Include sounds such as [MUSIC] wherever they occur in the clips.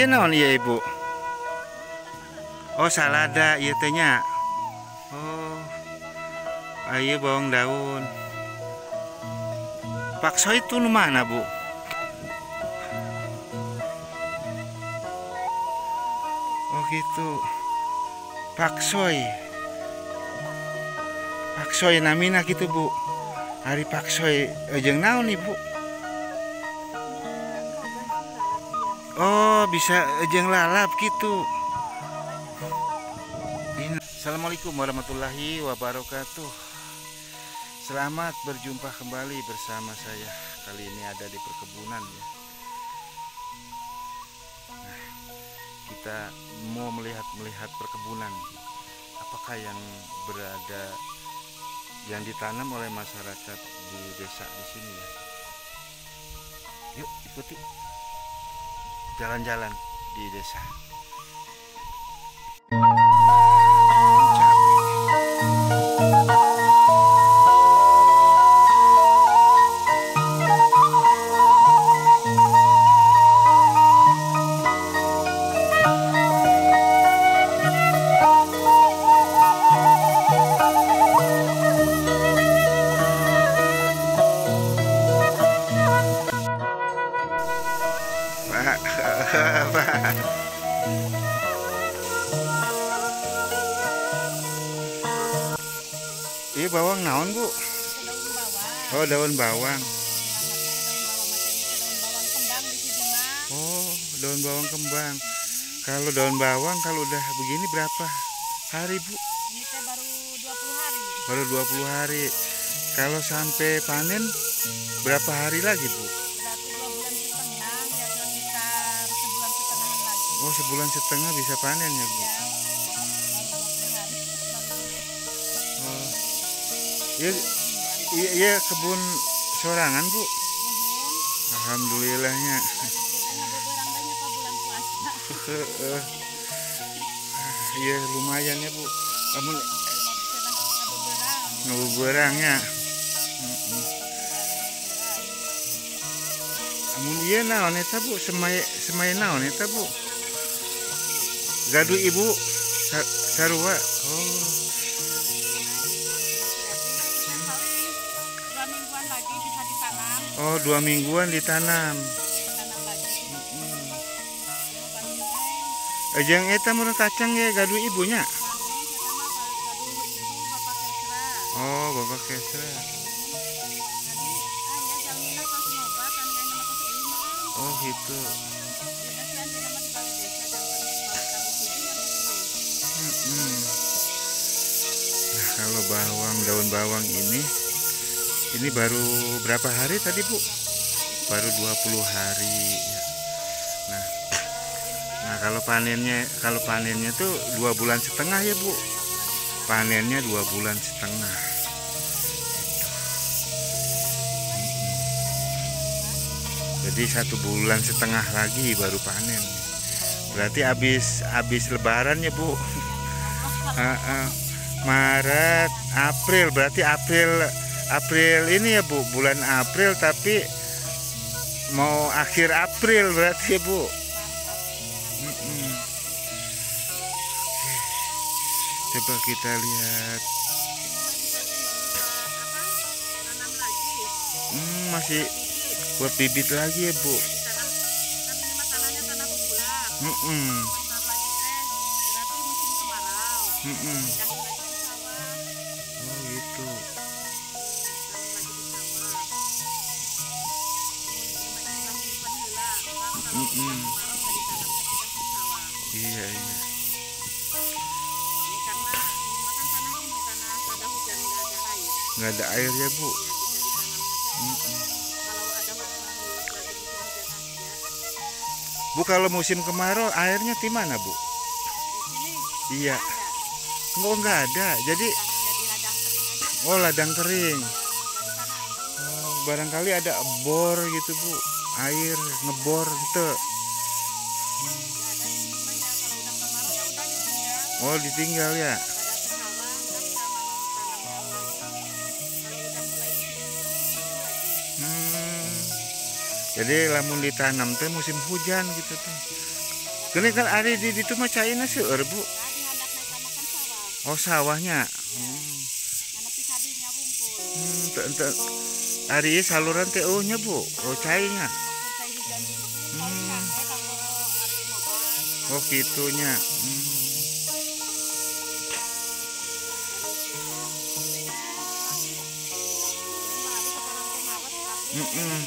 Iya, naon iya Ibu? Oh, salada iya teh nya. Oh. Ayo bawang daun. Pakso itu nu mana, Bu? Oh, gitu. Paksoy. Paksoy namina gitu, Bu. Hari paksoy ejeng naon Ibu? Oh, bisa ejeng lalap gitu. Assalamualaikum warahmatullahi wabarakatuh. Selamat berjumpa kembali bersama saya. Kali ini ada di perkebunan ya. Nah, kita mau melihat-melihat perkebunan. Apakah yang berada yang ditanam oleh masyarakat di desa di sini ya? Yuk ikuti jalan-jalan di desa. Daun bawang. Oh daun bawang kembang. Kalau daun bawang kalau udah begini berapa hari bu? Ini baru 20 hari. Baru 20 hari. Kalau sampai panen berapa hari lagi bu? Ya. Oh sebulan setengah bisa panen ya bu? Ya, baru 20 hari. Baru Oh. Iya, iya, iya kebun sorangan bu. nuhun. Alhamdulillahnya. Ah, [LAUGHS] Iya lumayan ya bu. Kamu ngabeberang. ngebuberangnya. Amun iya naon eta bu, semai semai naon eta bu. Gaduh ibu Sa- sarua. Oh, mingguan lagi bisa ditanam. oh dua mingguan ditanam. Lagi. Teh Ejeng eta murah kacang ya gaduh ibunya. Oh, bapak kesra. Ah ya kan mah. Oh gitu. Yang. Mm-mm. Nah, kalau bawang daun bawang ini ini baru berapa hari tadi, Bu? Baru 20 hari ya. Nah. Nah, kalau panennya kalau panennya tuh dua bulan setengah ya, Bu. Panennya dua bulan setengah. Jadi satu bulan setengah lagi baru panen. Berarti habis habis lebaran ya, Bu. [LAUGHS] Maret, April berarti April April ini ya Bu, bulan April tapi mau akhir April berarti ya Bu. Coba kita lihat. Hmm, masih buat bibit lagi ya Bu. Ditanam kan ini mah ditanamnya teh. Mm-mm. Kalau ada hujan lagi musim hujan aja. Bu kalau musim kemarau airnya di mana Bu? Di Iya. Enggak enggak ada. Jadi Ya, oh ladang kering. Ya, nggak. Oh, barangkali ada bor gitu bu, air ngebor gitu. Ada ditinggal. Oh ditinggal ya. Hmm. Jadi lamun ditanam teh musim hujan gitu teh. Kene kan ari di ditu mah caina seueur, Bu. Oh, sawahnya. Hmm, teu ari saluran teh eueuhnya, Bu. Oh, situ. Hmm. Oh, kitunya. Hmm. Udah.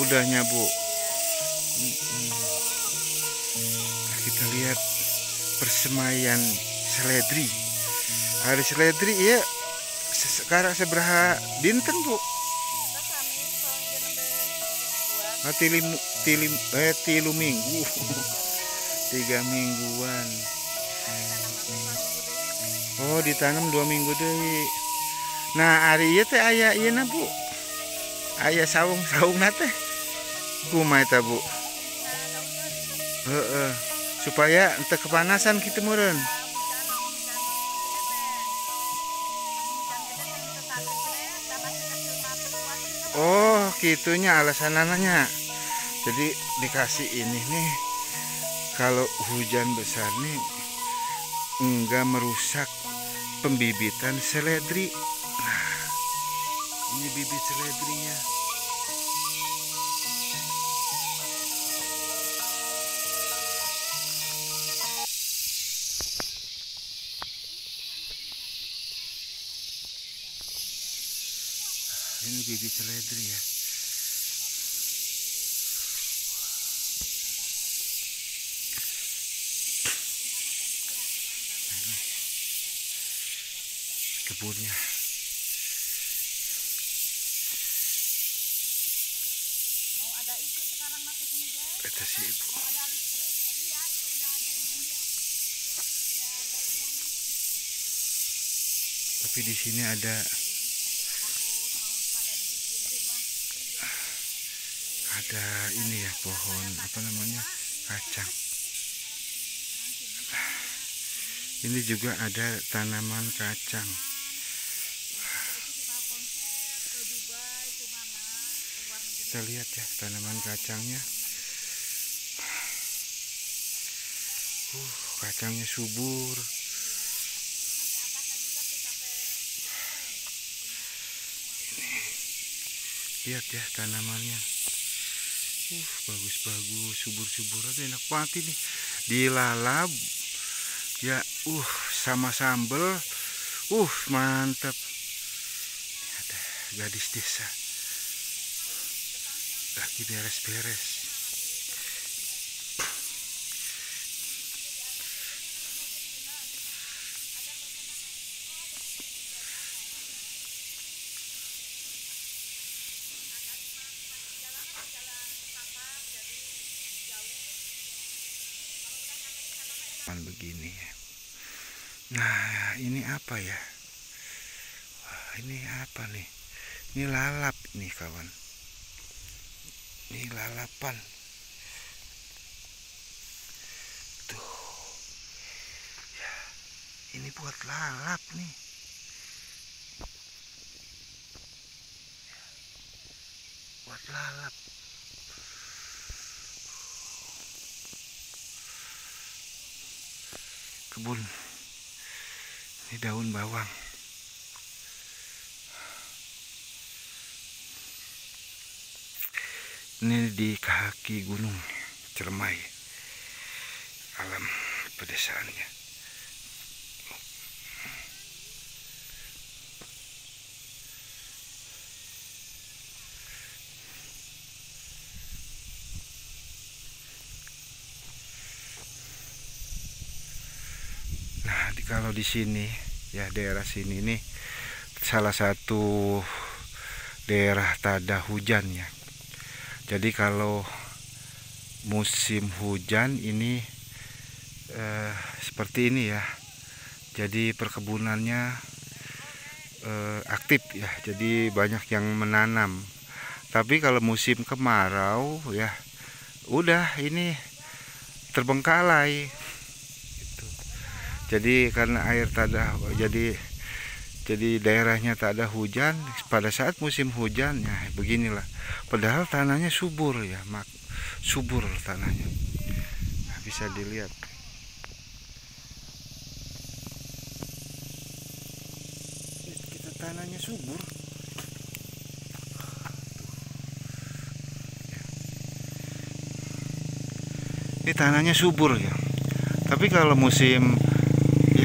Udahnya, Bu. Nah, kita lihat persemaian seledri. Hari seledri ya sekarang seberapa dinten, Bu? Kita kami kalau dia nembe buat Ah, tilim, tilim, eh, tilu minggu. [LAUGHS] Tiga mingguan. Oh, ditanam dua minggu deh. Nah, hari ieu teh aya ieu na, Bu. Aya saung-saung teh. Kumaha eta, Bu? Heeh. Supaya ente kepanasan gitu meureun. Oh, gitunya alasan anaknya. Jadi dikasih ini nih. Kalau hujan besar nih enggak merusak pembibitan seledri. Nah, ini bibit seledrinya. Ini bibit seledri ya. kebunnya. Mau ada itu sekarang ke sini guys. Kata si ibu. Mau ada listrik. Iya, itu udah ada ini. Tapi di sini ada ada ini ya pohon apa namanya kacang. Ini juga ada tanaman kacang. Kita lihat ya tanaman kacangnya. Uh, kacangnya subur. lihat ya tanamannya uh bagus-bagus subur-subur aja enak banget ini. Dilalap ya uh sama sambel uh mantap ada gadis desa. Lagi beres-beres Cuman begini ya. Nah, ini apa ya? Wah, ini apa nih? Ini lalap nih kawan. Ini lalapan. Tuh. Ya, ini buat lalap nih. Buat lalap. kebun ini daun bawang. Ini di kaki gunung Ciremai alam pedesaannya di- kalau di sini ya daerah sini nih salah satu daerah tada hujan ya. Jadi kalau musim hujan ini eh, seperti ini ya. Jadi perkebunannya eh, aktif ya. Jadi banyak yang menanam. Tapi kalau musim kemarau ya udah ini terbengkalai. Jadi karena air tak ada jadi jadi daerahnya tak ada hujan pada saat musim hujan ya beginilah. Padahal tanahnya subur ya mak subur tanahnya. Nah, bisa dilihat. Kita tanahnya subur. Ini tanahnya subur ya. Tapi kalau musim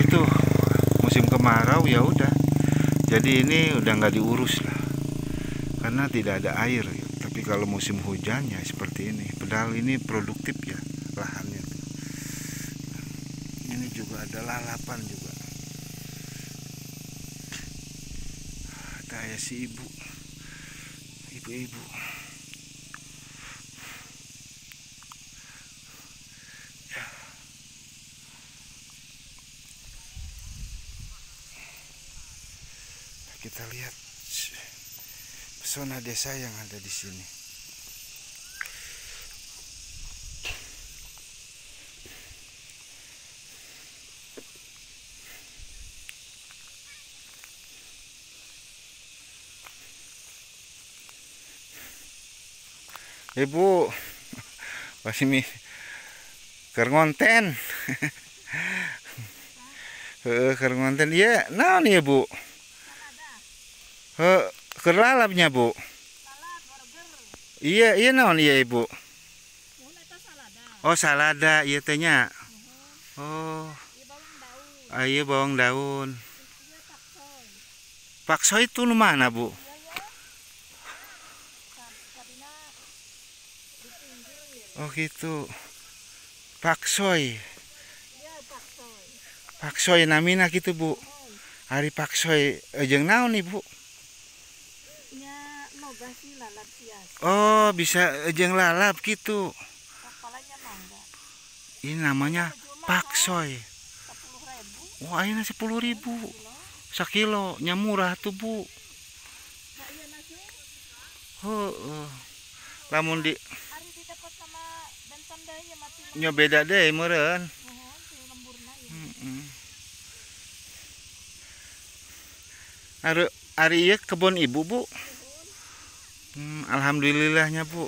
itu musim kemarau ya udah. Jadi ini udah nggak diurus lah. Karena tidak ada air ya. tapi kalau musim hujan ya seperti ini. Padahal ini produktif ya lahannya. Ini juga ada lalapan juga. Kayak si ibu. Ibu-ibu Ya. kita lihat pesona desa yang ada di sini Ibu masih mi keur ngonten. [LAUGHS] Heeh, keur ngonten. Iya, naon ya, Bu? Heeh, keur lalapnya, Bu. Iya, iya naon iya, Ibu? Oh, salada ieu teh nya. Oh, daun ah, ieu bawang daun. Pakso itu nu mana, Bu? iya Oh, gitu. Paksoy. iya pakcoy Paksoy namina gitu, Bu. Hari paksoy jeung naon nya noga sih lalap Oh, bisa jeung lalap gitu. kepalanya mangga Ini namanya paksoy. ribu Wah, ini sepuluh ribu kilo sakilo, nya murah tuh bu. nah iya nasi Heeh. Lamun di hari didapat sama bentan daya mati nya beda deh meureun. Heeh. Ari ari ieu kebun ibu bu. Hmm, alhamdulillahnya bu.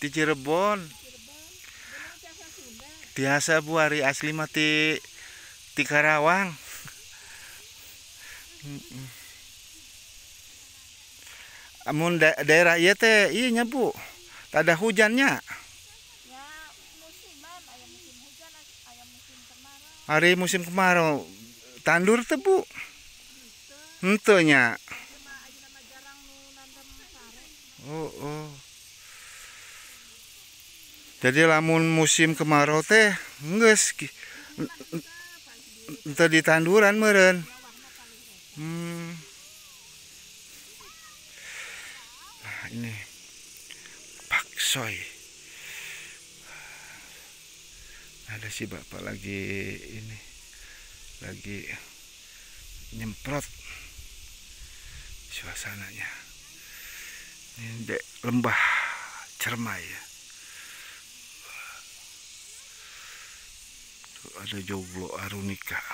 Di Cirebon biasa bu hari asli mati di Karawang. Amun da- daerah ieu teh ieu nya Bu. Tak ada hujannya. ya musiman aya musim hujan aya musim kemarau Hari musim kemarau tandur teh Bu. Henteu nya. cuma aja nama jarang nu nandem sare Oh, oh. Jadi lamun musim kemarau teh ki- ente di tanduran meureun. Hmm. Nah, ini paksoy. Ada si bapak lagi ini lagi nyemprot suasananya. Ini dek lembah cermai ya. Tuh ada joglo arunika.